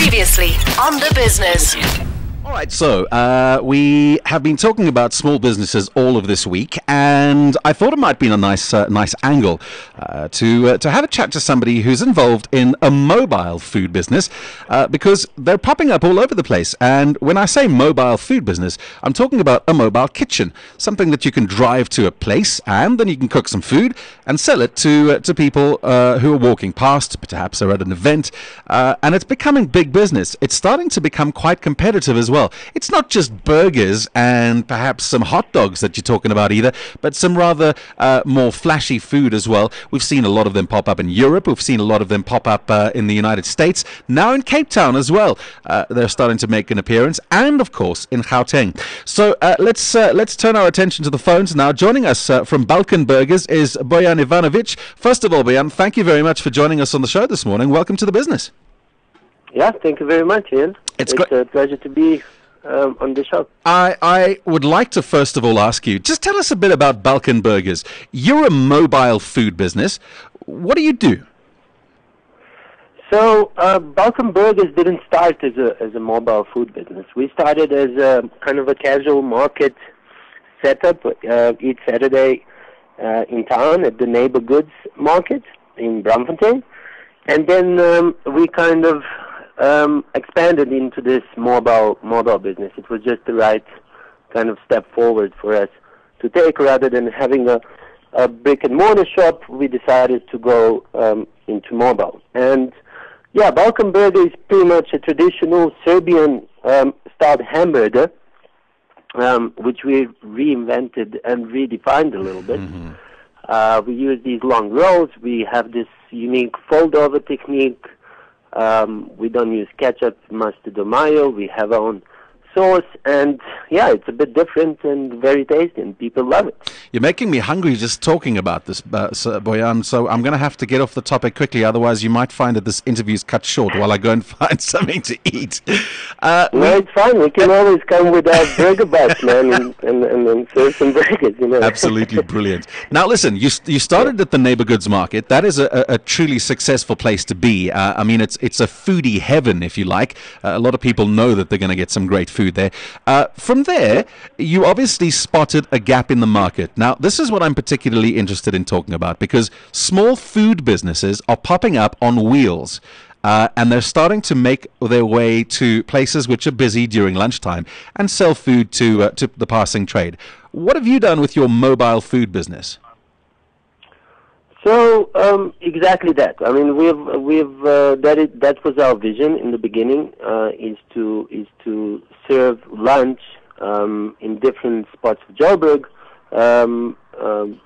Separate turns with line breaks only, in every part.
Previously on the business.
All right, so uh, we have been talking about small businesses all of this week, and I thought it might be a nice, uh, nice angle uh, to uh, to have a chat to somebody who's involved in a mobile food business, uh, because they're popping up all over the place. And when I say mobile food business, I'm talking about a mobile kitchen, something that you can drive to a place, and then you can cook some food and sell it to uh, to people who are walking past, perhaps are at an event, and it's becoming big business. It's starting to become quite competitive as well. It's not just burgers and perhaps some hot dogs that you're talking about either, but some rather uh, more flashy food as well. We've seen a lot of them pop up in Europe. We've seen a lot of them pop up uh, in the United States. Now in Cape Town as well, uh, they're starting to make an appearance, and of course in Gauteng. So uh, let's uh, let's turn our attention to the phones now. Joining us uh, from Balkan Burgers is Bojan Ivanovic. First of all, Bojan, thank you very much for joining us on the show this morning. Welcome to the business.
Yeah, thank you very much, Ian. It's, it's a pleasure to be um, on the show.
I, I would like to first of all ask you, just tell us a bit about Balkan Burgers. You're a mobile food business. What do you do?
So uh, Balkan Burgers didn't start as a as a mobile food business. We started as a kind of a casual market setup uh, each Saturday uh, in town at the Neighbourgoods Market in Braamfontein, and then um, we kind of um, expanded into this mobile mobile business. It was just the right kind of step forward for us to take rather than having a, a brick and mortar shop. We decided to go um, into mobile. And yeah, Balkan Burger is pretty much a traditional Serbian um, styled hamburger, um, which we reinvented and redefined a little bit. Mm-hmm. Uh, we use these long rolls. We have this unique fold over technique. Um, we don't use ketchup, mustard, or mayo. We have our own sauce, and yeah, it's a bit different and very tasty, and people love it.
You're making me hungry just talking about this, uh, Bojan. So I'm going to have to get off the topic quickly, otherwise you might find that this interview is cut short while I go and find something to eat.
Uh, no, it's fine. We can always come with our burger box, man, and, and, and, and, serve some burgers. You know.
Absolutely brilliant. Now, listen, you you started at the Neighbourgoods Market. That is a, a, a truly successful place to be. Uh, I mean, it's it's a foodie heaven, if you like. Uh, a lot of people know that they're going to get some great food food there. Uh, from there, you obviously spotted a gap in the market. Now, this is what I'm particularly interested in talking about because small food businesses are popping up on wheels. Uh, and they're starting to make their way to places which are busy during lunchtime and sell food to uh, to the passing trade. What have you done with your mobile food business?
So um, exactly that. I mean, we've we've uh, that is, that was our vision in the beginning uh, is to is to serve lunch um, in different spots of Joburg um, um,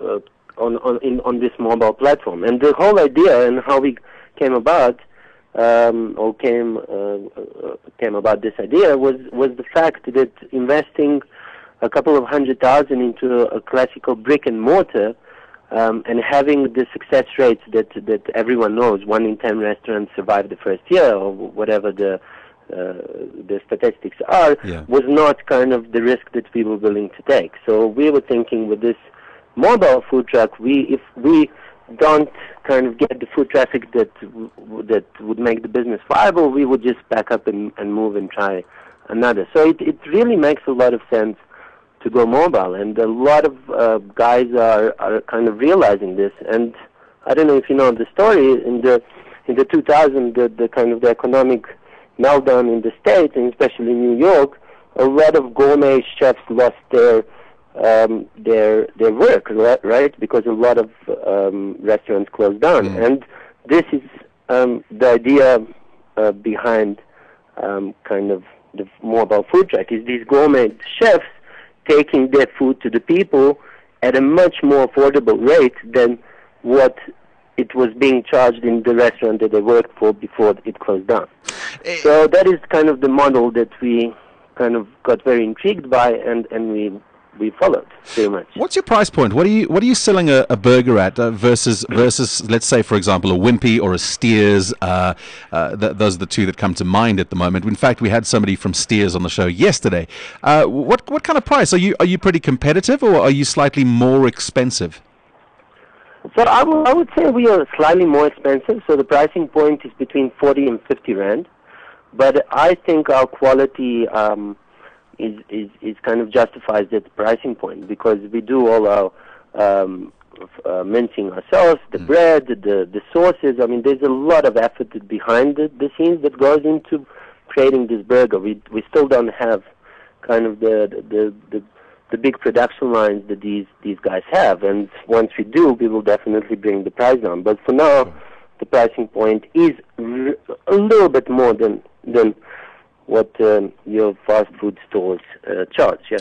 uh, on on in, on this mobile platform. And the whole idea and how we came about um, or came uh, uh, came about this idea was was the fact that investing a couple of hundred thousand into a classical brick and mortar um, and having the success rates that that everyone knows, one in ten restaurants survive the first year, or whatever the uh, the statistics are, yeah. was not kind of the risk that we were willing to take. So we were thinking with this mobile food truck, we if we don't kind of get the food traffic that w- that would make the business viable, we would just back up and, and move and try another. So it it really makes a lot of sense to go mobile, and a lot of uh, guys are are kind of realizing this. And I don't know if you know the story in the in the 2000 the, the kind of the economic meltdown in the states, and especially New York, a lot of gourmet chefs lost their um, their their work, right? Because a lot of um, restaurants closed down, mm. and this is um, the idea uh, behind um, kind of the mobile food truck is these gourmet chefs taking their food to the people at a much more affordable rate than what it was being charged in the restaurant that they worked for before it closed down. Eh. So that is kind of the model that we kind of got very intrigued by and, and we we followed very much.
What's your price point? What are you What are you selling a, a burger at uh, versus versus let's say for example a Wimpy or a Steers? Uh, uh, th- those are the two that come to mind at the moment. In fact, we had somebody from Steers on the show yesterday. Uh, what what kind of price are you Are you pretty competitive or are you slightly more expensive?
So I, w- I would say we are slightly more expensive. So the pricing point is between forty and fifty rand. but I think our quality um, is, is is kind of justifies that pricing point because we do all our um, uh, mincing ourselves, the
Mm.
bread, the the sauces. I mean, there's a lot of effort behind the, the scenes that goes into creating this burger. We we still don't have kind of the the the, the big production lines that these these guys have, and once we do, we will definitely bring the price down. But for now, the pricing point is r- a little bit more than than what um, your fast food stores uh, charge. Yeah.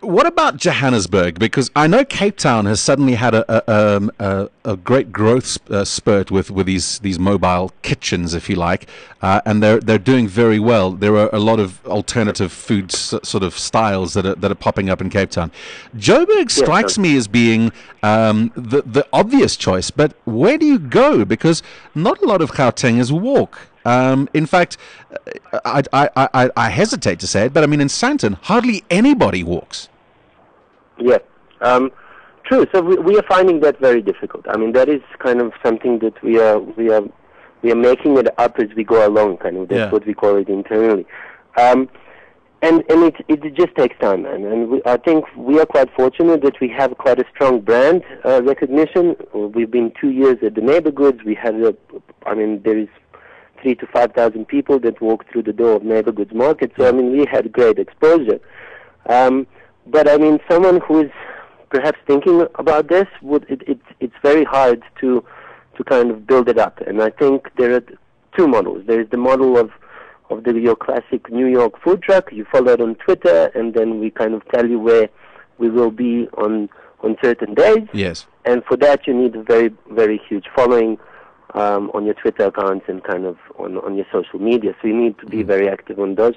What about Johannesburg? Because I know Cape Town has suddenly had a a, um, a, a great growth sp- uh, spurt with, with these these mobile kitchens, if you like, uh, and they're they're doing very well. There are a lot of alternative food s- sort of styles that are that are popping up in Cape Town. Joburg strikes me as being um, the the obvious choice, but where do you go? Because not a lot of Gautengers walk. Um, in fact, uh, I, I, I, I hesitate to say it, but I mean, in Sandton, hardly anybody walks.
Yeah, um, true. So we, we are finding that very difficult. I mean, that is kind of something that we are we are we are making it up as we go along. Kind of that's
Yeah.
what we call it internally. Um, and and it it just takes time, man. And we, I think we are quite fortunate that we have quite a strong brand uh, recognition. We've been two years at the Neighbourgoods. We had a, I mean, there is three to five thousand people that walk through the door of Neighbourgoods Market. So I mean, we had great exposure. Um, but I mean, someone who is perhaps thinking about this would it, it it's very hard to to kind of build it up. And I think there are two models. There is the model of of the your classic New York food truck. You follow it on Twitter, and then we kind of tell you where we will be on on certain days.
Yes.
And for that, you need a very very huge following um, on your Twitter accounts and kind of on on your social media. So you need to be very active on those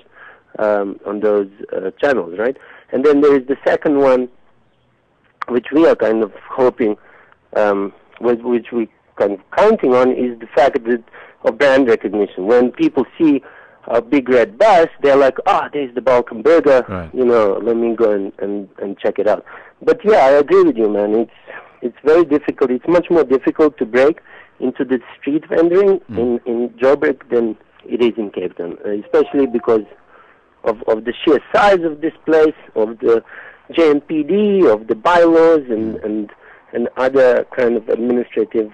um, on those uh, channels, right? And then there is the second one, which we are kind of hoping, um, with, which we kind of counting on, is the fact that of brand recognition. When people see a big red bus, they're like, ah, there's the Balkan Burger.
Right.
You know, let me go and, and, and check it out. But yeah, I agree with you, man. It's it's very difficult. It's much more difficult to break into the street vendoring in in Joburg than it is in Cape Town, uh, especially because of of the sheer size of this place, of the JMPD, of the bylaws, and and and other kind of administrative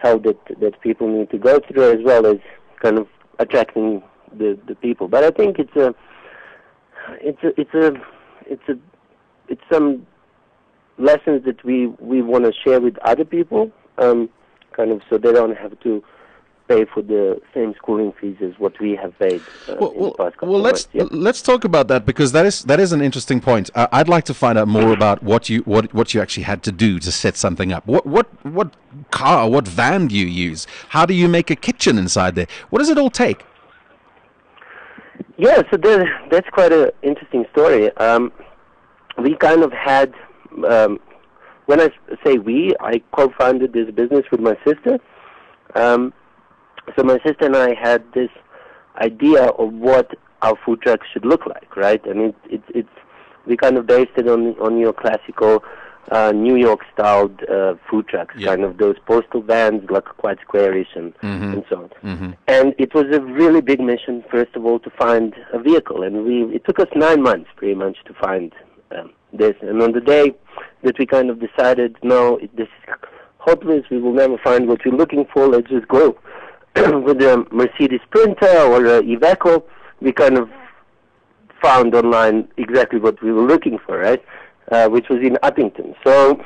hell that that people need to go through, as well as kind of attracting the the people. But I think it's a it's a it's a it's a it's some lessons that we we want to share with other people, um, kind of so they don't have to pay for the same schooling fees as what we have paid uh,
Well,
in
well,
the past
well let's.
Yeah.
let's talk about that because that is that is an interesting point. Uh, I'd like to find out more about what you what what you actually had to do to set something up. What what what car, what van do you use? How do you make a kitchen inside there? What does it all take?
Yeah, so there, that's quite an interesting story. Um, we kind of had, um, when I say we, I co-founded this business with my sister. Um, so my sister and I had this idea of what our food trucks should look like, right? And it, it, it's we kind of based it on on your classical uh, New York styled uh, food trucks,
Yeah.
kind of those postal vans, like quite squarish and
Mhm.
and so on.
Mhm.
And it was a really big mission, first of all, to find a vehicle. And we it took us nine months, pretty much, to find um, this. And on the day that we kind of decided, no, this is hopeless, we will never find what we're looking for, let's just go with a Mercedes Sprinter or a Iveco, we kind of found online exactly what we were looking for, right? Uh, which was in Upington. So,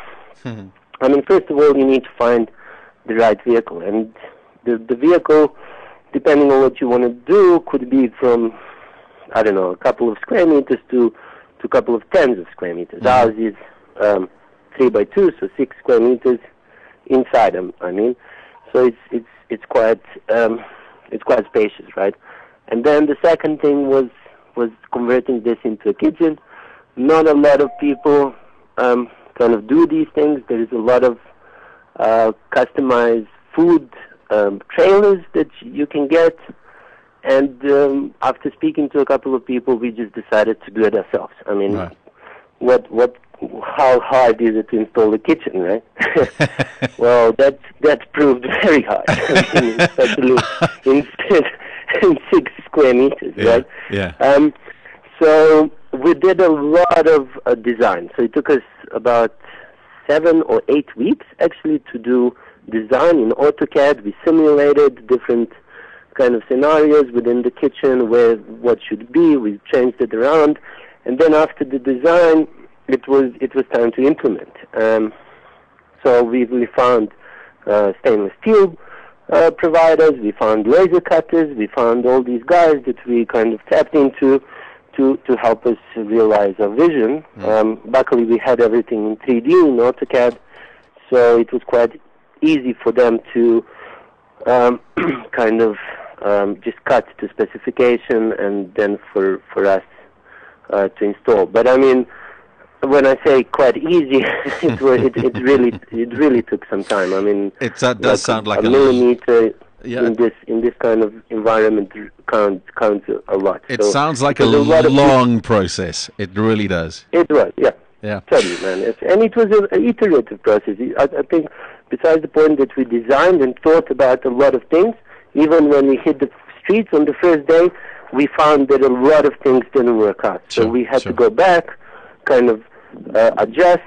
I mean, first of all, you need to find the right vehicle, and the the vehicle, depending on what you want to do, could be from I don't know a couple of square meters to to a couple of tens of square meters. Ours is um, three by two, so six square meters inside them. I mean, so it's it's it's quite um, it's quite spacious, right? And then the second thing was was converting this into a kitchen. Not a lot of people um, kind of do these things. There is a lot of uh, customized food um, trailers that you can get. And um, after speaking to a couple of people, we just decided to do it ourselves. I mean,
Right.
what what how hard is it to install a kitchen, right? well, that that proved very hard, I mean, especially in, in six square meters,
Yeah,
right?
yeah.
Um, so we did a lot of uh, design. So it took us about seven or eight weeks actually to do design in AutoCAD. We simulated different kind of scenarios within the kitchen where what should be. We changed it around, and then after the design, it was it was time to implement. Um, so we we found uh, stainless steel uh, providers, we found laser cutters, we found all these guys that we kind of tapped into to to help us realize our vision. Um, luckily, we had everything in 3D in AutoCAD, so it was quite easy for them to um, kind of um, just cut to specification and then for for us uh, to install. But I mean, when I say quite easy, it, wa- it it really it really took some time. I mean,
It uh, does sound like
a
a
millimeter
Yeah.
in this in this kind of environment count counts a lot.
It
So
sounds like a
of
long process. It really does.
it was, yeah.
Yeah.
Totally, man. It's, and it was an iterative process. I, I think, besides the point that we designed and thought about a lot of things, even when we hit the streets on the first day, we found that a lot of things didn't work out.
Sure,
so we had
sure.
to go back, kind of uh, adjust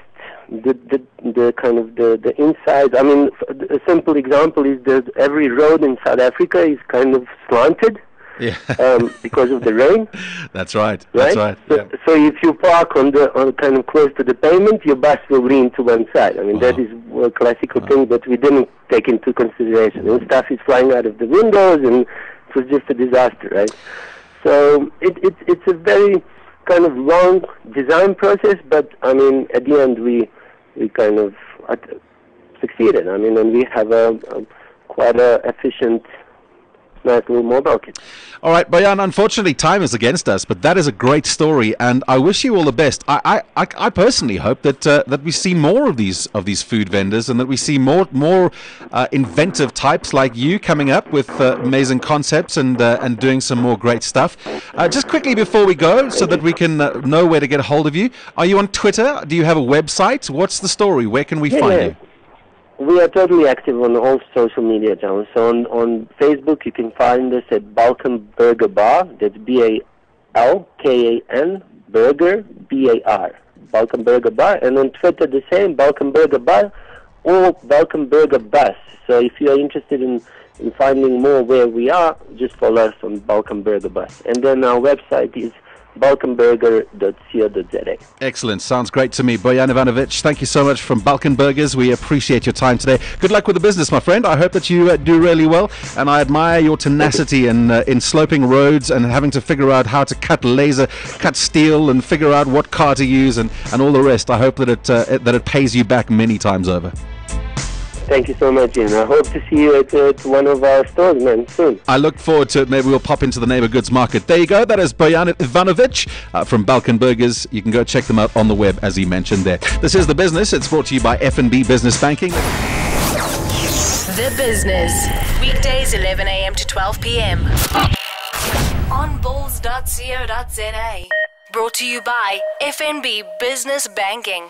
the, the the kind of the the inside. I mean, f- a simple example is that every road in South Africa is kind of slanted
Yeah.
um, because of the rain
That's right.
right?
That's right.
So,
Yeah.
so if you park on the on kind of close to the pavement, your bus will lean to one side. I mean, that
Uh-huh.
is a classical thing that we didn't take into consideration. And stuff is flying out of the windows, and it was just a disaster, right? So it, it it's a very kind of long design process, but I mean, at the end, we we kind of uh, succeeded. I mean, and we have a, a quite a efficient, nice little mobile kit.
All right, Bojan, unfortunately, time is against us, but that is a great story, and I wish you all the best. I, I, I, I personally hope that uh, that we see more of these of these food vendors, and that we see more more uh, inventive types like you coming up with uh, amazing concepts and uh, and doing some more great stuff. Uh, just quickly before we go, so that we can uh, know where to get a hold of you. Are you on Twitter? Do you have a website? What's the story? Where can we
Yeah,
find
yeah.
you?
We are totally active on all social media channels. So on, on Facebook, you can find us at Balkan Burger Bar. That's B A L K A N Burger B A R. Balkan Burger Bar. And on Twitter, the same Balkan Burger Bar or Balkan Burger Bus. So if you are interested in, in finding more where we are, just follow us on Balkan Burger Bus. And then our website is balkanburger.co.za.
Excellent. Sounds great to me. Bojan Ivanovic, thank you so much from Balkan Burgers. We appreciate your time today. Good luck with the business, my friend. I hope that you uh, do really well. And I admire your tenacity in, uh, in sloping roads and having to figure out how to cut laser, cut steel, and figure out what car to use and, and all the rest. I hope that it, uh, it, that it pays you back many times over.
Thank you so much, Ian. I hope to see you at, uh, at one of our stores, man, soon.
I look forward to it. Maybe we'll pop into the Neighbourgoods market. There you go. That is Bojan Ivanovic uh, from Balkan Burgers. You can go check them out on the web, as he mentioned there. This is The Business. It's brought to you by FNB Business Banking.
The Business. Weekdays 11 a.m. to 12 p.m. On ballz.co.za. Brought to you by FNB Business Banking.